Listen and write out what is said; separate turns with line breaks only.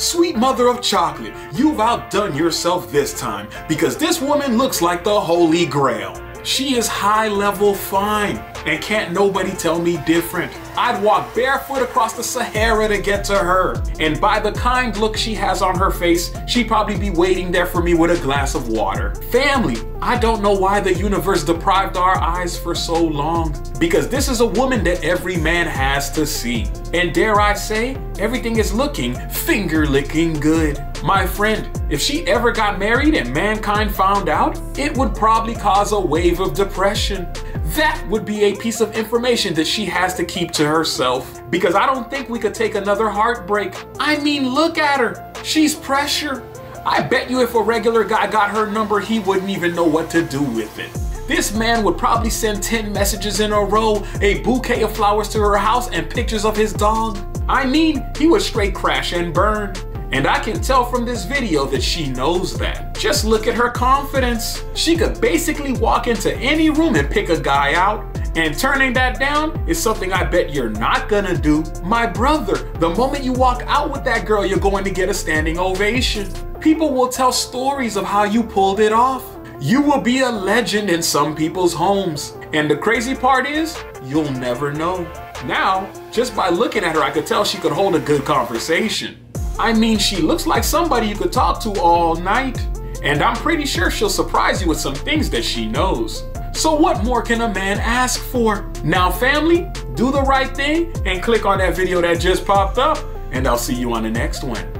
Sweet mother of chocolate, you've outdone yourself this time because this woman looks like the Holy Grail. She is high level fine, and can't nobody tell me different. I'd walk barefoot across the Sahara to get to her, and by the kind look she has on her face, she'd probably be waiting there for me with a glass of water. Family, I don't know why the universe deprived our eyes for so long, because this is a woman that every man has to see. And dare I say, everything is looking finger licking good. My friend, if she ever got married and mankind found out, it would probably cause a wave of depression. That would be a piece of information that she has to keep to herself. Because I don't think we could take another heartbreak. I mean, look at her. She's pressure. I bet you if a regular guy got her number, he wouldn't even know what to do with it. This man would probably send 10 messages in a row, a bouquet of flowers to her house, and pictures of his dog. I mean, he would straight crash and burn. And I can tell from this video that she knows that. Just look at her confidence. She could basically walk into any room and pick a guy out. And turning that down is something I bet you're not gonna do. My brother, the moment you walk out with that girl, you're going to get a standing ovation. People will tell stories of how you pulled it off. You will be a legend in some people's homes. And the crazy part is, you'll never know. Now, just by looking at her, I could tell she could hold a good conversation. I mean, she looks like somebody you could talk to all night. And I'm pretty sure she'll surprise you with some things that she knows. So what more can a man ask for? Now family, do the right thing and click on that video that just popped up and I'll see you on the next one.